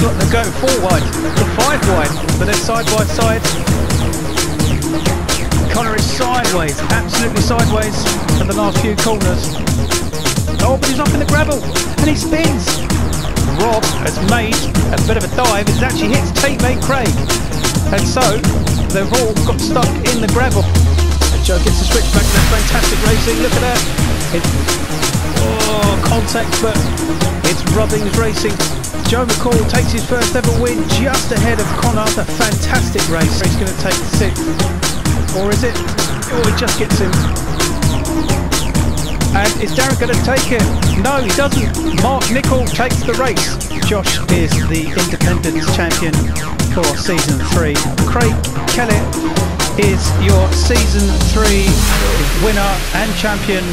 looks like they're going four wide, five wide, but they're side by side. Connor is sideways, absolutely sideways for the last few corners. Oh, but he's off in the gravel, and he spins. Rob has made a bit of a dive. It actually hits teammate Craig, and so they've all got stuck in the gravel. And Joe gets the switch back. That's fantastic racing. Look at that. It, oh, contact, but it's Rubbings Racing. Joe McCall takes his first ever win just ahead of Connor. A fantastic race. He's going to take sixth. Or is it? Oh, he just gets him. And is Darren going to take it? No, he doesn't. Mark Nicol takes the race. Josh is the Independence champion for season three. Craig Kellett is your season three winner and champion.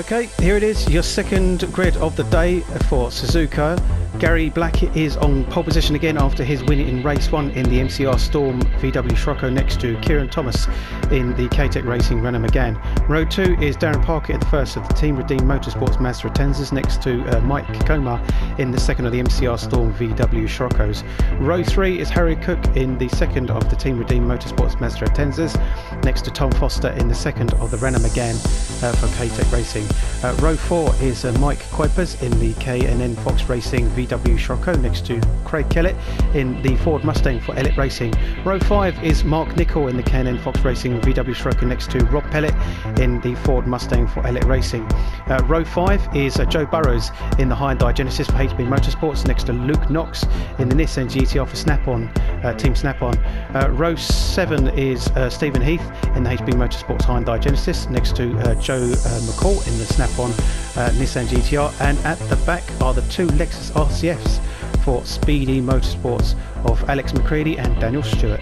Okay, here it is, your second grid of the day for Suzuka. Gary Black is on pole position again after his win in race one in the MCR Storm VW Scirocco next to Kieran Thomas in the K-Tech Racing Renault Megane. Row two is Darren Parker at the first of the Team Redeem Motorsports Mazda Atenzas next to uh, Mike Comer in the second of the MCR Storm VW Sciroccos. Row three is Harry Cook in the second of the Team Redeem Motorsports Mazda Atenzas next to Tom Foster in the second of the Renault Megane uh, for K-Tech Racing. Uh, row four is uh, Mike Kuipers in the K&N Fox Racing VW Scirocco next to Craig Kellett in the Ford Mustang for Elite Racing. Row 5 is Mark Nicol in the K&N Fox Racing VW Scirocco next to Rob Pellet in the Ford Mustang for Elite Racing. Uh, row 5 is uh, Joe Burrows in the Hyundai Genesis for HB Motorsports next to Luke Knox in the Nissan GTR for Snap-on, uh, Team Snap-on. Uh, row 7 is Stephen Heath in the HB Motorsports Hyundai Genesis next to Joe McCall in the Snap-on uh, Nissan GTR and at the back are the two Lexus RCFs for Speedy Motorsports of Alex McCready and Daniel Stewart.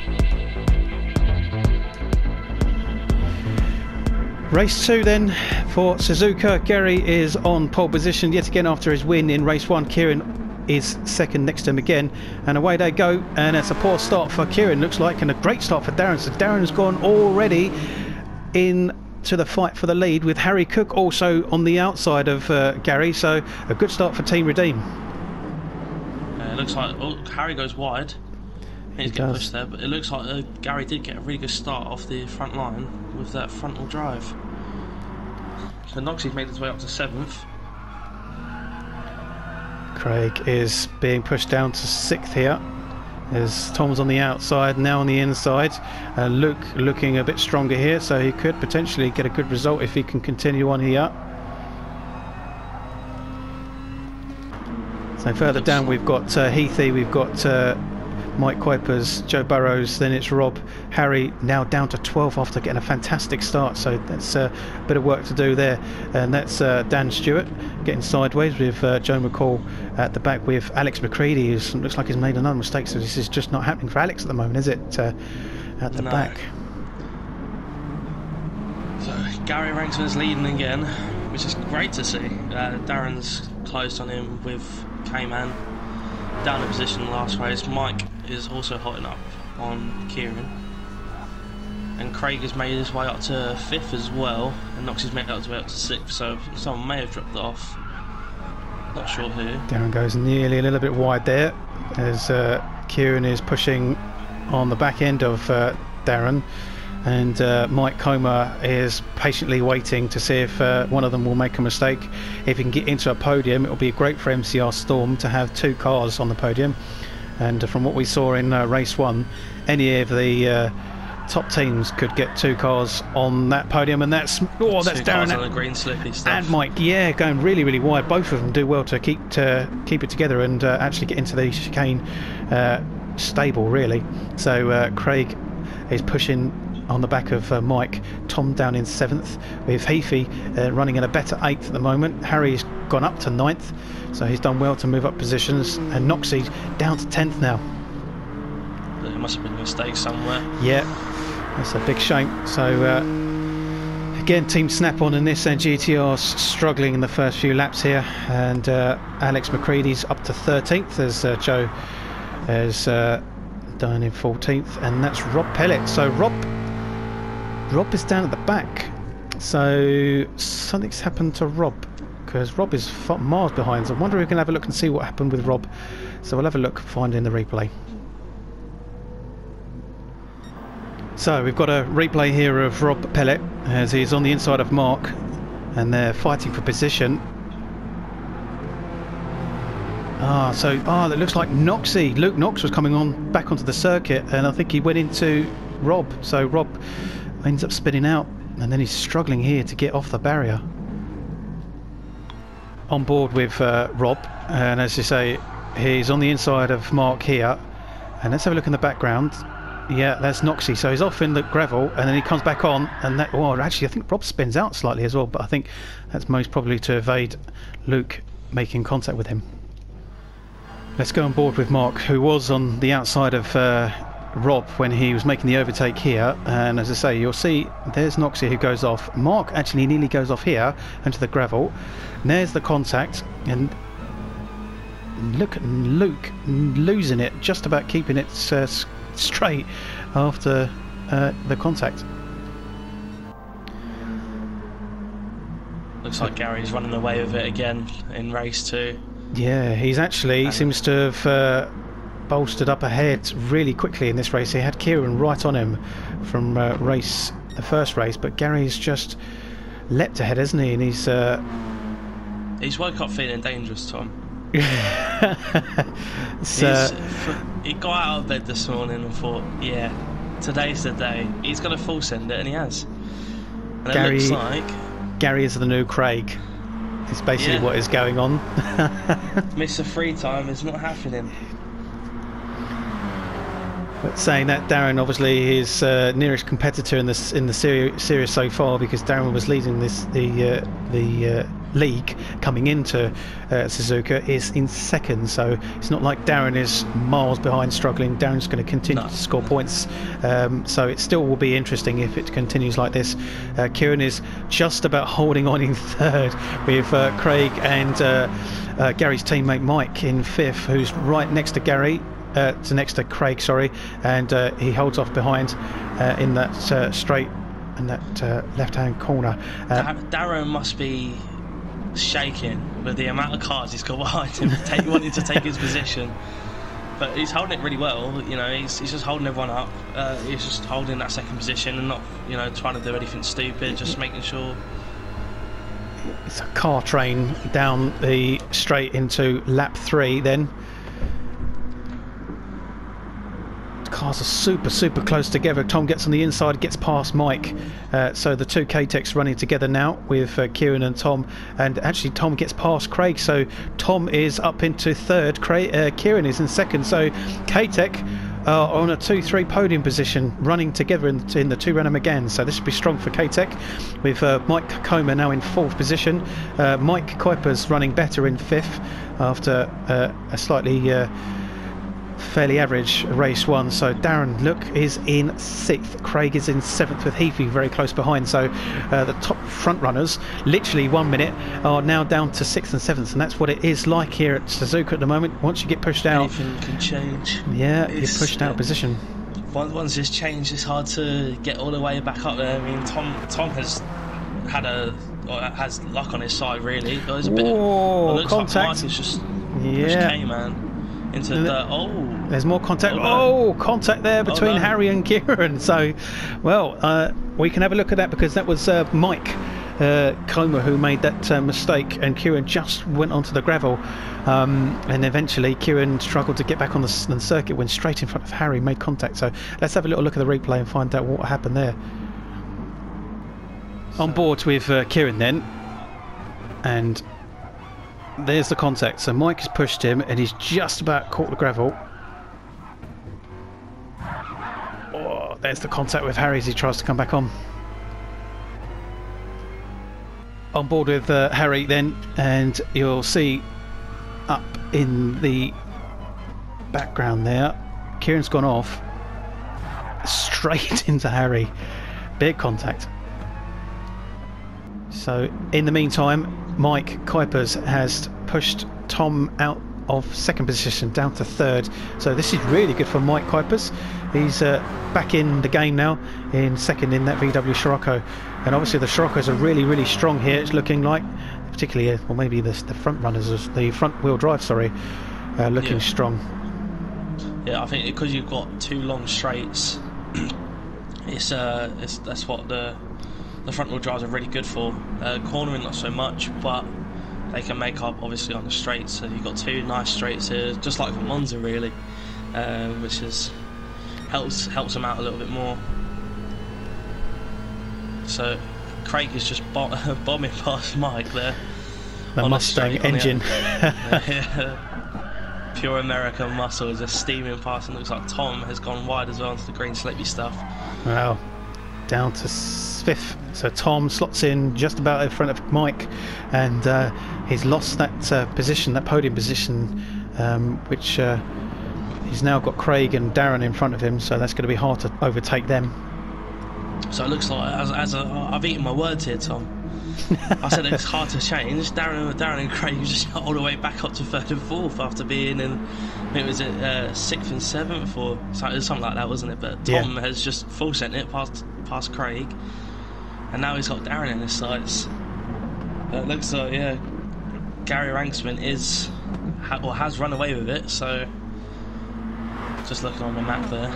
Race two then for Suzuka. Gary is on pole position yet again after his win in race one. Kieran is second next to him again and away they go and it's a poor start for Kieran looks like and a great start for Darren so Darren's gone already in to the fight for the lead with Harry Cook also on the outside of uh, Gary. So a good start for Team Redeem. Uh, it looks like oh, Harry goes wide. He's getting pushed there but it looks like uh, Gary did get a really good start off the front line with that frontal drive. So Noxie's made his way up to 7th Craig is being pushed down to 6th here as Tom's on the outside, now on the inside. Uh, Luke looking a bit stronger here, so he could potentially get a good result if he can continue on here. So further down we've got uh, Heathy, we've got uh, Mike Kuipers, Joe Burrows, then it's Rob, Harry, now down to 12 after getting a fantastic start. So that's uh, a bit of work to do there. And that's uh, Dan Stewart getting sideways with uh, Joe McCall at the back with Alex McCready, who looks like he's made another mistake. So this is just not happening for Alex at the moment, is it? Uh, at the no. back. So Gary Ranksman's leading again, which is great to see. Uh, Darren's closed on him with K-Man down in position last race. Mike is also hotting up on Kieran. And Craig has made his way up to fifth as well, and Knox has made his way up to sixth, so someone may have dropped off. Not sure who. Darren goes nearly a little bit wide there, as uh, Kieran is pushing on the back end of uh, Darren and uh, Mike Comer is patiently waiting to see if uh, one of them will make a mistake. If he can get into a podium, it will be great for MCR Storm to have two cars on the podium. And from what we saw in uh, race one, any of the uh, top teams could get two cars on that podium, and that's oh, that's Darren and, green slippy stuff. and Mike. Yeah, going really, really wide. Both of them do well to keep to keep it together and uh, actually get into the chicane uh, stable, really. So Craig is pushing on the back of uh, Mike. Tom down in seventh, with Heafy uh, running in a better eighth at the moment. Harry's gone up to ninth, so he's done well to move up positions. And Noxie down to tenth now. There must have been a mistake somewhere. Yeah, that's a big shame. So uh, Again, Team Snap on in this, and GTR struggling in the first few laps here. And uh, Alex McCready's up to 13th as uh, Joe is uh, down in 14th, and that's Rob Pellet. So Rob, Rob is down at the back. So something's happened to Rob because Rob is miles behind. So I wonder if we can have a look and see what happened with Rob. So we'll have a look, find in the replay. So we've got a replay here of Rob Pellet as he's on the inside of Mark and they're fighting for position. Ah, so ah, that looks like Noxie. Luke Knox was coming on back onto the circuit, and I think he went into Rob. So Rob ends up spinning out, and then he's struggling here to get off the barrier. On board with uh, Rob, and as you say, he's on the inside of Mark here. And let's have a look in the background. Yeah, that's Noxie. So he's off in the gravel, and then he comes back on, and that. Well, actually, I think Rob spins out slightly as well, but I think that's most probably to evade Luke making contact with him. Let's go on board with Mark, who was on the outside of uh, Rob when he was making the overtake here. And as I say, you'll see there's Noxie who goes off. Mark actually nearly goes off here into the gravel. And there's the contact, and look at Luke losing it, just about keeping it uh, straight after uh, the contact. Looks like Gary's running away with it again in race two. Yeah, he's actually and seems to have uh, bolstered up ahead really quickly in this race. He had Kieran right on him from uh, race the first race, but Gary's just leapt ahead, hasn't he? And he's uh... he's woke up feeling dangerous, Tom. so, he got out of bed this morning and thought, yeah, today's the day. He's going to full send it, and he has. And Gary, it looks like Gary is the new Craig. It's basically yeah. what is going on. Mr. Free Time is not happening. But saying that, Darren obviously his uh, nearest competitor in the in the series, series so far because Darren was leading this the uh, the uh, league coming into uh, Suzuka is in second. So it's not like Darren is miles behind, struggling. Darren's going to continue no. to score points. Um, so it still will be interesting if it continues like this. Uh, Kieran is just about holding on in third with uh, Craig and. Gary's teammate Mike in fifth, who's right next to Gary uh, to next to Craig, sorry, and uh, he holds off behind uh, in that uh, straight and that uh, left-hand corner. Uh, Darren must be shaking with the amount of cars he's got behind him, take, wanting to take his position. But he's holding it really well. You know, he's, he's just holding everyone up. he's just holding that second position and not, you know, trying to do anything stupid. Just making sure it's a car train down the straight into lap three then cars are super, super close together. Tom gets on the inside, gets past Mike. Uh, so the two K-Techs running together now with uh, Kieran and Tom. And actually, Tom gets past Craig. So Tom is up into third. Craig, uh, Kieran is in second. So K-Tech on a 2-3 podium position running together in, in the two Renault again. so this should be strong for K-Tech with uh, Mike Comer now in fourth position uh, Mike Kuiper's running better in fifth after uh, a slightly fairly average race one. So Darren Look is in sixth. Craig is in seventh with Heafy very close behind. So uh, the top front runners, literally one minute, are now down to sixth and seventh, and that's what it is like here at Suzuka at the moment. Once you get pushed out, anything can change. Yeah, it's, you're pushed out of position. Once it's changed, it's hard to get all the way back up there. I mean, Tom Tom has had a has luck on his side really. There's a bit. Whoa, of, contact. Like just yeah, man into the oh. There's more contact. Oh, contact there between oh, no. Harry and Kieran. So, well, uh, we can have a look at that because that was uh, Mike uh, Comer who made that uh, mistake, and Kieran just went onto the gravel. Um, and eventually, Kieran struggled to get back on the, the, circuit, went straight in front of Harry, made contact. So, let's have a little look at the replay and find out what happened there. So. On board with uh, Kieran then, and there's the contact. So Mike has pushed him and he's just about caught the gravel. Oh, there's the contact with Harry as he tries to come back on. On board with uh, Harry then, and you'll see up in the background there, Kieran's gone off straight into Harry. Big contact. So, in the meantime, Mike Kuipers has pushed Tom out of second position down to third. So this is really good for Mike Kuipers. He's uh, back in the game now in second in that VW Scirocco. And obviously the Sciroccos are really, really strong here. It's looking like, particularly, uh, well, maybe the, the front runners, the front wheel drive, sorry, uh, looking yeah. strong. Yeah, I think because you've got two long straights, it's, uh, it's that's what the the front wheel drives are really good for. Uh, cornering not so much, but they can make up obviously on the straights. So you've got two nice straights here, just like the Monza really, uh, which is helps helps them out a little bit more. So Craig is just bo bombing past Mike there. The Mustang engine. Pure American muscle is just steaming past, and looks like Tom has gone wide as well into the green slippy stuff. Wow, down to fifth. So Tom slots in just about in front of Mike, and uh, he's lost that uh, position, that podium position, um, which uh, he's now got Craig and Darren in front of him. So that's going to be hard to overtake them. So it looks like, as, as a, I've eaten my words here, Tom. I said it's hard to change. Darren, Darren and Craig just all the way back up to third and fourth after being in, it was at uh, sixth and seventh or something like that, wasn't it? But Tom yeah. has just full sent it past past Craig, and now he's got Darren in his sights. It looks like yeah, Gary Ranksman is or has run away with it. So just looking on the map there.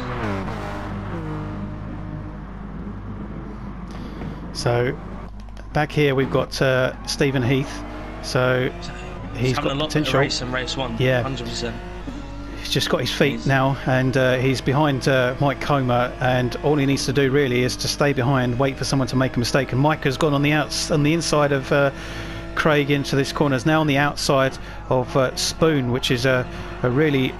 So back here we've got uh, Stephen Heath. So he's, he's got a lot potential. race in race one. Yeah, hundred percent. He's just got his feet now, and uh, he's behind uh, Mike Comer. And all he needs to do really is to stay behind, wait for someone to make a mistake. And Mike has gone on the outs on the inside of uh, Craig into this corner. Is now on the outside of uh, Spoon, which is a, a really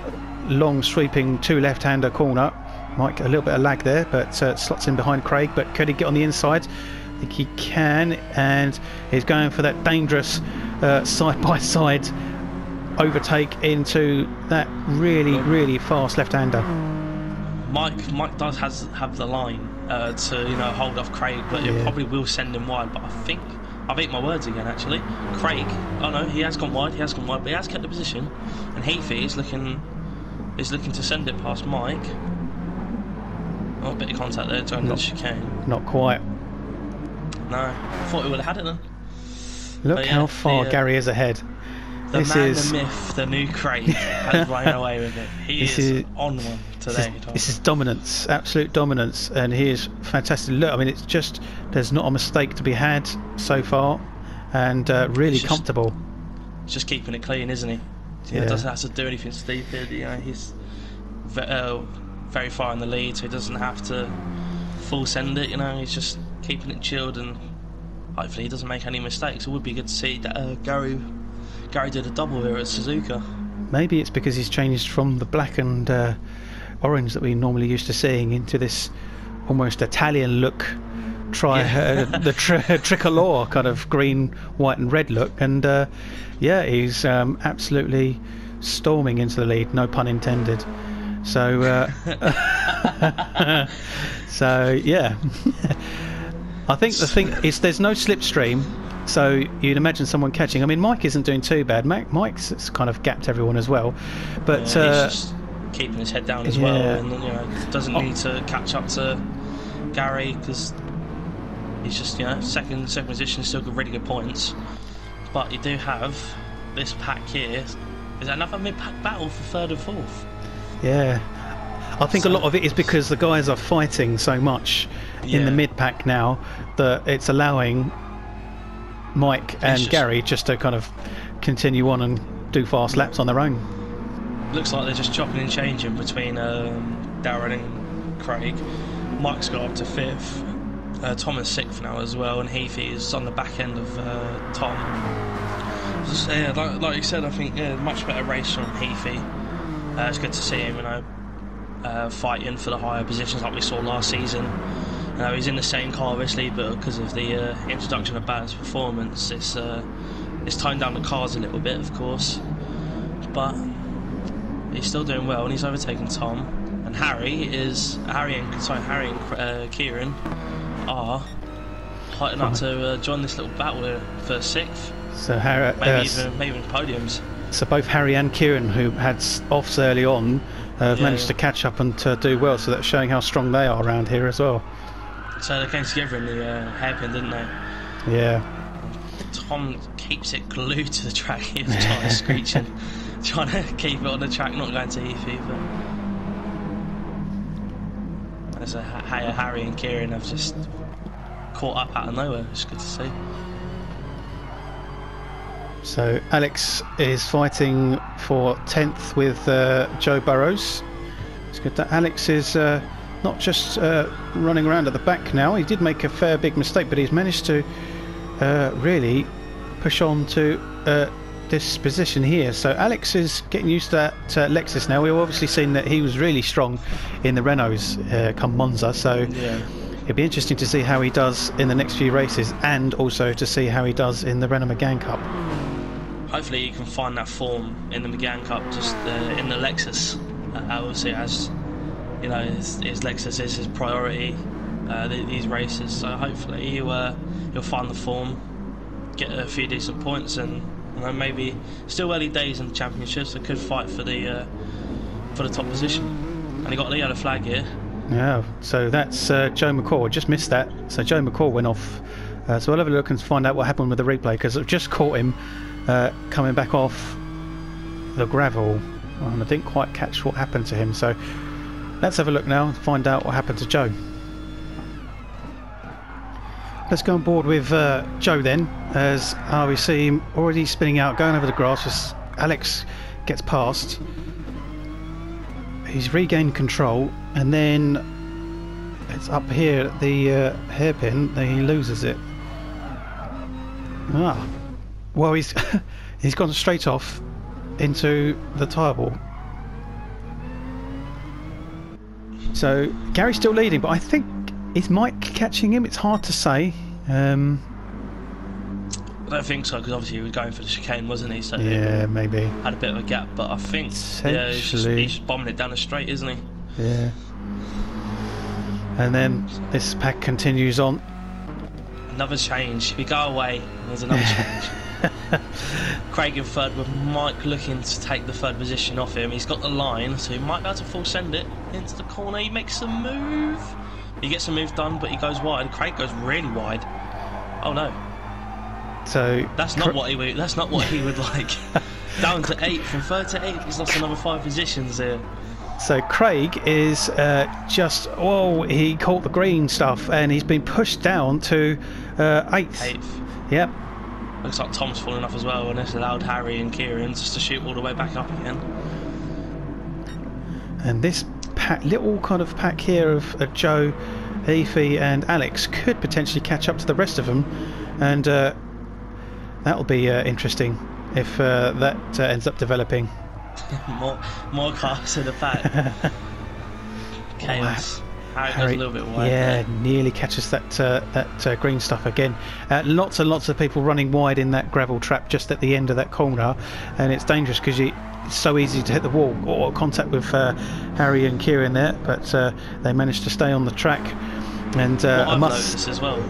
long sweeping two left-hander corner. Mike a little bit of lag there, but uh, slots in behind Craig. But could he get on the inside? I think he can, and he's going for that dangerous side by side overtake into that really, really fast left-hander. Mike, Mike does has have the line uh, to you know hold off Craig, but yeah. it probably will send him wide. But I think I've eaten my words again. Actually, Craig, oh no, he has gone wide. He has gone wide, but he has kept the position. And Heafy is looking is looking to send it past Mike. Oh, a bit of contact there during the chicane. Not quite. No, I thought we would have had it then. Look but how far the, uh, Gary is ahead. The this man, is... the myth, the new Craig has run away with it. He is, is, on one today. This is, this is, dominance, absolute dominance, and he is fantastic. Look, I mean, it's just there's not a mistake to be had so far, and uh, really just, comfortable. Just keeping it clean, isn't he? He yeah. doesn't have to do anything stupid. You know, he's uh, very far in the lead, so he doesn't have to full send it. You know, he's just keeping it chilled and hopefully he doesn't make any mistakes. It would be good to see that uh, Gary Gary did a double here at Suzuka. Maybe it's because he's changed from the black and uh, orange that we normally used to seeing into this almost Italian look. Try yeah. uh, the tri- tricolor kind of green, white, and red look, and uh, yeah, he's um, absolutely storming into the lead. No pun intended. So, uh, so yeah. I think the thing is there's no slipstream, so you'd imagine someone catching. I mean, Mike isn't doing too bad. Mike's kind of gapped everyone as well, but yeah, uh, just keeping his head down as yeah. well, and you know doesn't need to catch up to Gary because he's just you know second second position, still got really good points. But you do have this pack here. Is another mid pack battle for third and fourth? Yeah, I think so, a lot of it is because the guys are fighting so much yeah. in the mid pack now that it's allowing Mike and Gary just to kind of continue on and do fast laps on their own. Looks like they're just chopping and changing between um, Darren and Craig. Mike's got up to fifth. Uh, Tom is sixth now as well, and Heafy is on the back end of uh, Tom. Just, yeah, like, like, you said, I think yeah, much better race from Heafy. Uh, it's good to see him, you know, uh, fighting for the higher positions like we saw last season. Uh, he's in the same car, obviously, but because of the uh, introduction of balanced performance, it's uh, it's toned down the cars a little bit, of course. But he's still doing well, and he's overtaken Tom. And Harry is Harry and sorry Harry and uh, Kieran are heighten up to uh, join this little battle for sixth. So Harry, maybe uh, even maybe even podiums. So both Harry and Kieran, who had offs early on, uh, have yeah, managed yeah. to catch up and uh, do well. So that's showing how strong they are around here as well. So they came together in the uh, hairpin, didn't they? Yeah. Tom keeps it glued to the track. He was trying to screeching, trying to keep it on the track, not going to Heath either. As a Harry and Kieran have just caught up out of nowhere. It's good to see. So Alex is fighting for 10th with uh, Joe Burrows. It's good that Alex is uh, not just uh, running around at the back now. He did make a fair big mistake, but he's managed to uh, really push on to uh, this position here. So Alex is getting used to that uh, Lexus now. We've obviously seen that he was really strong in the Renaults come Monza. So. Yeah. It'll be interesting to see how he does in the next few races and also to see how he does in the Renault Megane Cup hopefully you can find that form in the Megane Cup, just uh, in the Lexus. Uh, obviously, as you know, his, Lexus is his priority uh, these races. So hopefully you uh, you'll find the form, get a few decent points, and you know, maybe still early days in the championships. They could fight for the uh, for the top position. And he got the yellow flag here. Yeah, so that's uh, Joe McCall. Just missed that. So Joe McCall went off. Uh, so we'll have a look and find out what happened with the replay because I've just caught him uh, coming back off the gravel and I didn't quite catch what happened to him so let's have a look now and find out what happened to Joe. Let's go on board with uh, Joe then as uh, we see him already spinning out going over the grass as Alex gets past. He's regained control and then it's up here at the uh, hairpin that he loses it. Ah. Well, he's he's gone straight off into the tyre wall. So Gary's still leading, but I think is Mike catching him? It's hard to say. Um, I don't think so because obviously he was going for the chicane, wasn't he? So yeah, maybe had a bit of a gap, but I think yeah, he's just, he's bombing it down the straight, isn't he? Yeah. And then this pack continues on. Another change. We go away. There's another change. Craig in third with Mike looking to take the third position off him. He's got the line, so he might be able to full send it into the corner. He makes a move. He gets a move done, but he goes wide. Craig goes really wide. Oh no. So that's not what he would. That's not what he would like. Down to eight from third to eight. He's lost another five positions here. So Craig is uh, just oh he caught the green stuff and he's been pushed down to uh, eighth. Eighth. Yep. Looks like Tom's falling off as well, and it's allowed Harry and Kieran just to shoot all the way back up again. And this pack, little kind of pack here of uh, Joe, Efi, and Alex could potentially catch up to the rest of them, and uh, that'll be uh, interesting if uh, that uh, ends up developing. more, more cars in the pack. Chaos. Harry, Harry, a little bit wide. Yeah, there. nearly catches that uh, that uh, green stuff again. Uh, lots and lots of people running wide in that gravel trap just at the end of that corner, and it's dangerous because you. It's so easy to hit the wall or contact with uh, Harry and Kieran there, but uh, they managed to stay on the track. And uh, I must as well.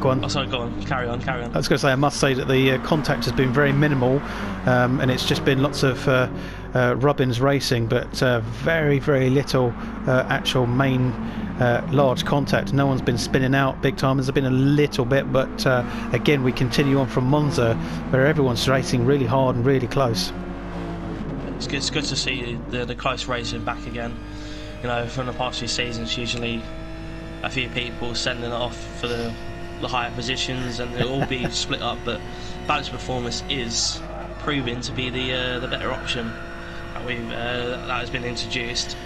Go on. Oh, sorry, go on. Carry on, carry on. I was going to say, I must say that the contact has been very minimal, um, and it's just been lots of uh, Robbins Racing, but uh, very, very little uh, actual main uh, large contact. No one's been spinning out big time. There's been a little bit, but uh, again, we continue on from Monza, where everyone's racing really hard and really close. It's good, it's good to see the, the close racing back again. You know, from the past few seasons, usually a few people sending it off for the, the higher positions, and they'll all be split up. But balanced performance is proving to be the uh, the better option that we uh, that has been introduced.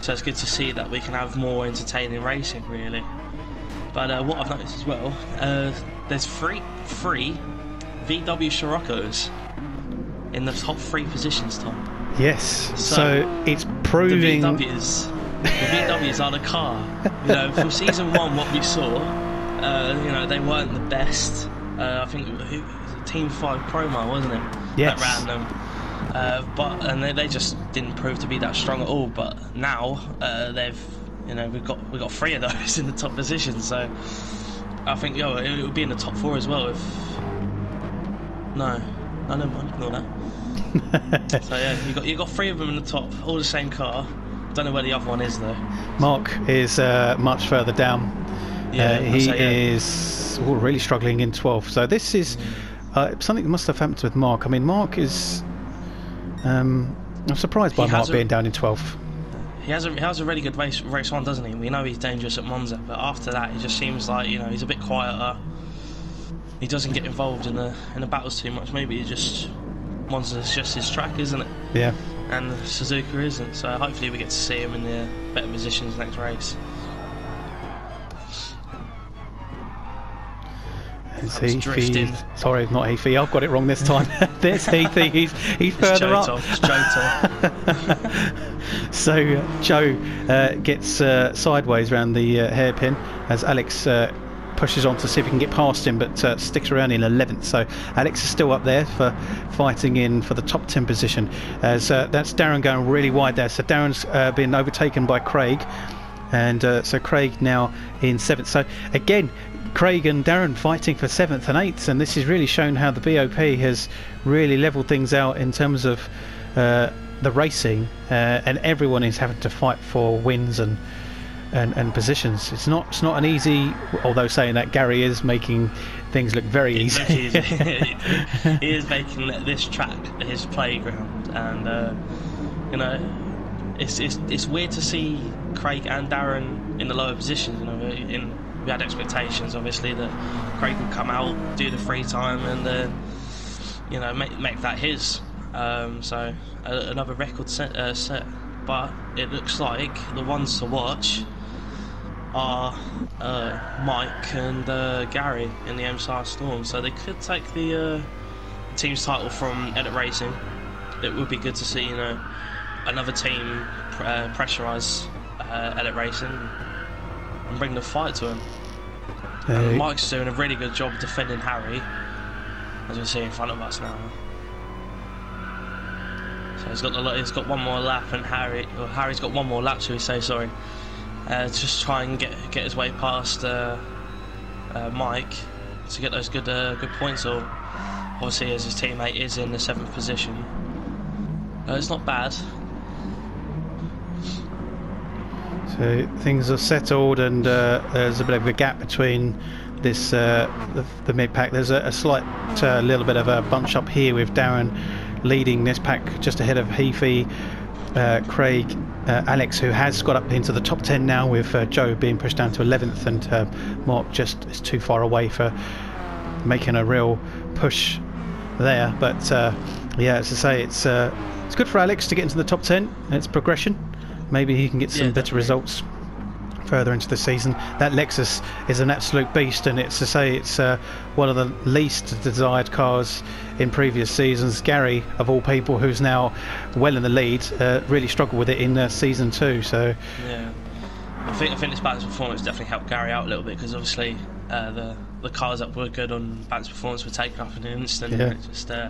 So it's good to see that we can have more entertaining racing, really. But uh, what I've noticed as well, uh, there's three three VW Sciroccos in the top three positions, Tom. Yes. So, so it's proving the VWs. the VWs are the car. You know, from season one, what we saw, uh, you know, they weren't the best. Uh, I think it was a Team Five promo, wasn't it? Yes. That ran them. Uh, but and they, they, just didn't prove to be that strong at all. But now uh, they've, you know, we've got we've got three of those in the top position. So I think yo, it, it would be in the top four as well if. No, no, never mind. Ignore that. so yeah, you got you got three of them in the top, all the same car. Don't know where the other one is though. Mark is uh, much further down. Yeah, Uh, he say, yeah. is oh, really struggling in 12. So this is uh, something that must have happened with Mark. I mean, Mark is. Um, I'm surprised by He Mark a- being down in 12. He has a he has a really good race race one, doesn't he? We know he's dangerous at Monza, but after that, he just seems like you know he's a bit quieter. He doesn't get involved in the in the battles too much. Maybe he just Monza's just his track, isn't it? Yeah. And Suzuka isn't. So hopefully we get to see him in the better positions next race. It's Heathy. Sorry, not Heathy. I've got it wrong this time. There's Heathy. He's, he's It's further Jota. up. It's So uh, Joe uh, gets uh, sideways around the uh, hairpin as Alex uh, pushes on to see if he can get past him, but uh, sticks around in 11th. So Alex is still up there for fighting in for the top 10 position. As uh, that's Darren going really wide there. So Darren's uh, been overtaken by Craig, and uh, so Craig now in seventh. So again. Craig and Darren fighting for seventh and eighth, and this has really shown how the BOP has really levelled things out in terms of uh, the racing, uh, and everyone is having to fight for wins and, and and positions. It's not it's not an easy. Although saying that, Gary is making things look very easy. he, is, he is making this track his playground, and uh, you know, it's, it's it's weird to see Craig and Darren in the lower positions. You know, in we had expectations obviously that Craig would come out, do the free time, and uh, you know make make that his. Um, so uh, another record set, uh, set, but it looks like the ones to watch are uh, Mike and uh, Gary in the MCR Storm, so they could take the uh, team's title from Elite Racing. It would be good to see, you know, another team pr- uh, pressurise uh, Elite Racing and bring the fight to him. Uh, Mike's doing a really good job defending Harry, as we see in front of us now. So he's got the, he's got one more lap, and Harry, well, Harry's got one more lap, shall we say? Sorry, uh, just try and get get his way past uh, uh, Mike to get those good uh, good points. Or obviously, as his teammate is in the seventh position, uh, it's not bad. So things are settled, and there's a bit of a gap between this the, the mid pack. There's a, a slight little bit of a bunch up here with Darren leading this pack just ahead of Heafy, uh, Craig, uh, Alex, who has got up into the top 10 now, with uh, Joe being pushed down to 11th, and uh, Mark just is too far away for making a real push there. But uh, yeah, as I say, it's uh, it's good for Alex to get into the top 10. It's progression. Maybe he can get some Yeah, better results further into the season. That Lexus is an absolute beast, and it's to say it's uh, one of the least desired cars in previous seasons. Gary, of all people, who's now well in the lead, uh, really struggled with it in uh, season two. So Yeah, I think I think this balance performance definitely helped Gary out a little bit because obviously uh, the the cars that were good on balance performance were taken off in an instant. Yeah. It just uh,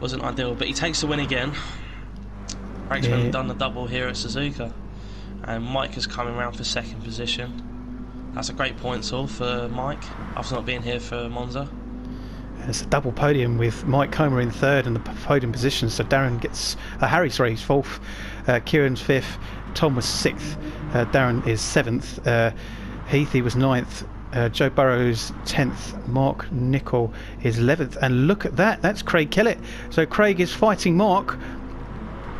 wasn't ideal, but he takes the win again. Brakesman Yeah. done the double here at Suzuka, and Mike is coming around for second position. That's a great point all for Mike after not being here for Monza. It's a double podium with Mike Comer in third and the podium position. So Darren gets uh, Harry's he's fourth, uh, Kieran's fifth, Tom was sixth, uh, Darren is seventh, uh, Heathy was ninth. Uh, Joe Burrows 10th, Mark Nichol is 11th, and look at that, that's Craig Kellett. So Craig is fighting Mark,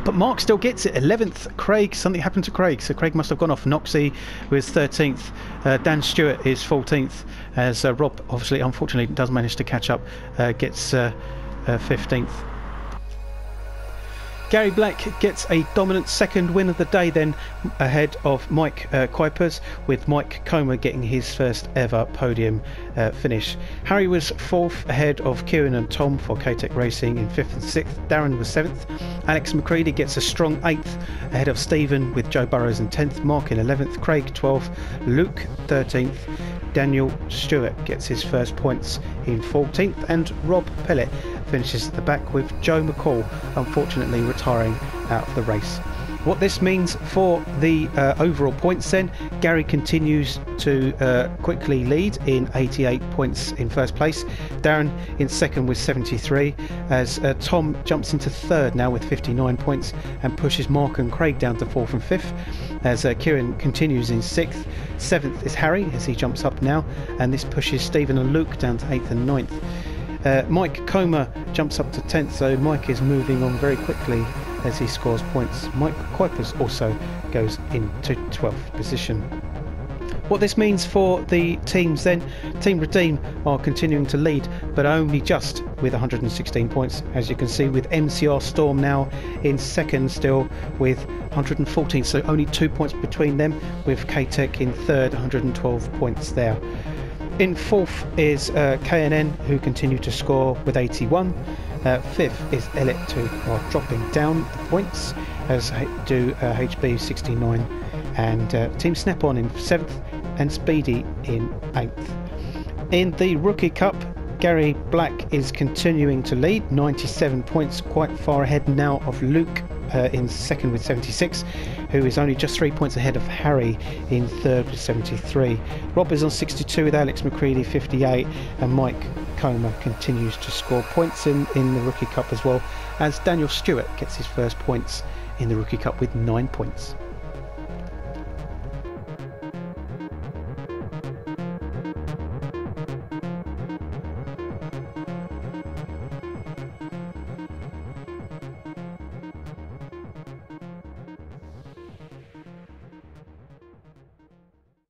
but Mark still gets it. 11th, Craig. Something happened to Craig, so Craig must have gone off. Noxie was 13th. Uh, Dan Stewart is 14th. As uh, Rob, obviously, unfortunately, does manage to catch up, uh, gets uh, uh, 15th. Gary Black gets a dominant second win of the day, then ahead of Mike uh, Kuipers, with Mike Comer getting his first ever podium uh, finish. Harry was fourth ahead of Kieran and Tom for K-Tech Racing in fifth and sixth. Darren was seventh. Alex McCready gets a strong eighth ahead of Stephen with Joe Burrows in tenth. Mark in eleventh. Craig twelfth. Luke thirteenth. Daniel Stewart gets his first points in 14th, and Rob Pellet finishes at the back with Joe McCall unfortunately retiring out of the race. What this means for the uh, overall points then, Gary continues to uh, quickly lead in 88 points in first place. Darren in second with 73, as uh, Tom jumps into third now with 59 points and pushes Mark and Craig down to fourth and fifth. As uh, Kieran continues in sixth, seventh is Harry as he jumps up now, and this pushes Stephen and Luke down to eighth and ninth. Uh, Mike Comer jumps up to 10th, so Mike is moving on very quickly as he scores points. Mike Kuipers also goes into 12th position. What this means for the teams then, Team Redeem are continuing to lead, but only just with 116 points, as you can see, with MCR Storm now in second still with 114, so only two points between them, with K-Tech in third, 112 points there. In fourth is uh, K&N, who continue to score with 81. Uh, fifth is Elite, who are dropping down the points, as do uh, HB 69, and uh, Team Snap On in seventh, and Speedy in eighth. In the Rookie Cup, Gary Black is continuing to lead, 97 points, quite far ahead now of Luke uh, in second with 76, who is only just three points ahead of Harry in third with 73. Rob is on 62 with Alex McCready 58, and Mike Comer continues to score points in, in the Rookie Cup as well, as Daniel Stewart gets his first points in the Rookie Cup with nine points.